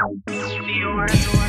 Dior.